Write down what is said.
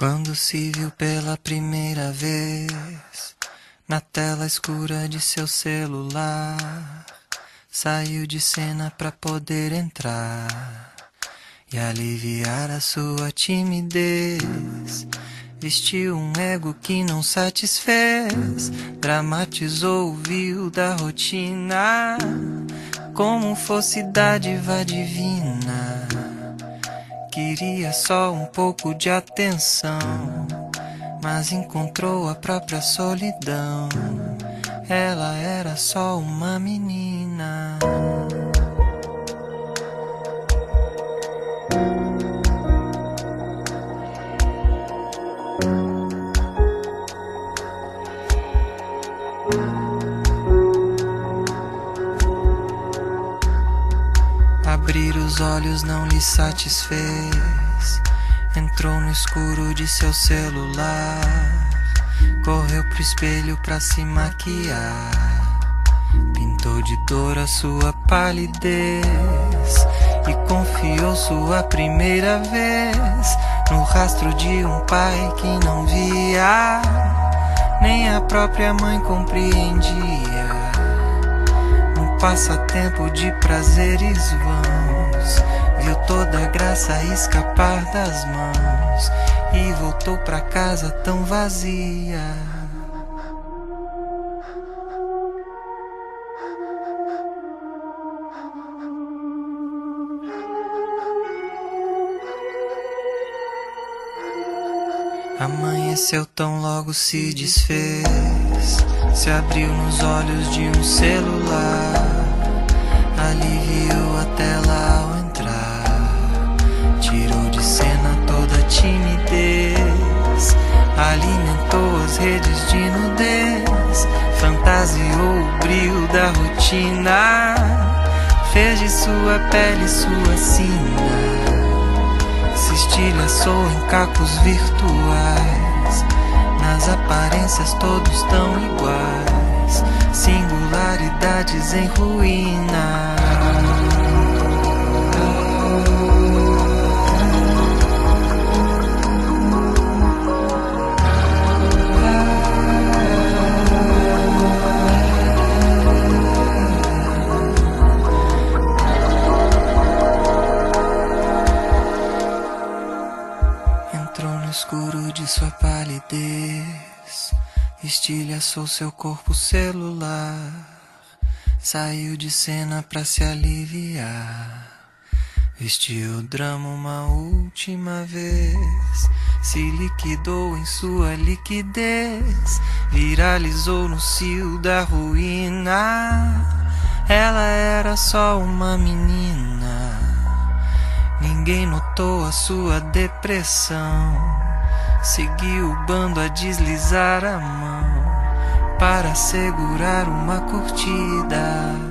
Quando se viu pela primeira vez na tela escura de seu celular, saiu de cena pra poder entrar e aliviar a sua timidez. Vestiu um ego que não satisfez, dramatizou o vil da rotina, como fosse dádiva divina. Queria só um pouco de atenção, mas encontrou a própria solidão. Ela era só uma menina. Abrir os olhos não lhe satisfez. Entrou no escuro de seu celular. Correu pro espelho pra se maquiar. Pintou de dor a sua palidez. E confiou sua primeira vez no rastro de um pai que não via. Nem a própria mãe compreendia passatempo de prazeres vãos. Viu toda a graça escapar das mãos e voltou pra casa tão vazia. Amanheceu tão logo se desfez, se abriu nos olhos de um celular, aliviou a tela ao redes de nudez, fantasiou o brilho da rotina, fez de sua pele sua sina se estilhaçou em cacos virtuais. Nas aparências todos tão iguais, singularidades em ruína. De sua palidez, estilhaçou seu corpo celular, saiu de cena pra se aliviar. Vestiu o drama uma última vez, se liquidou em sua liquidez, viralizou no cio da ruína. Ela era só uma menina. Ninguém notou a sua depressão. Seguiu o bando a deslizar a mão para segurar uma curtida.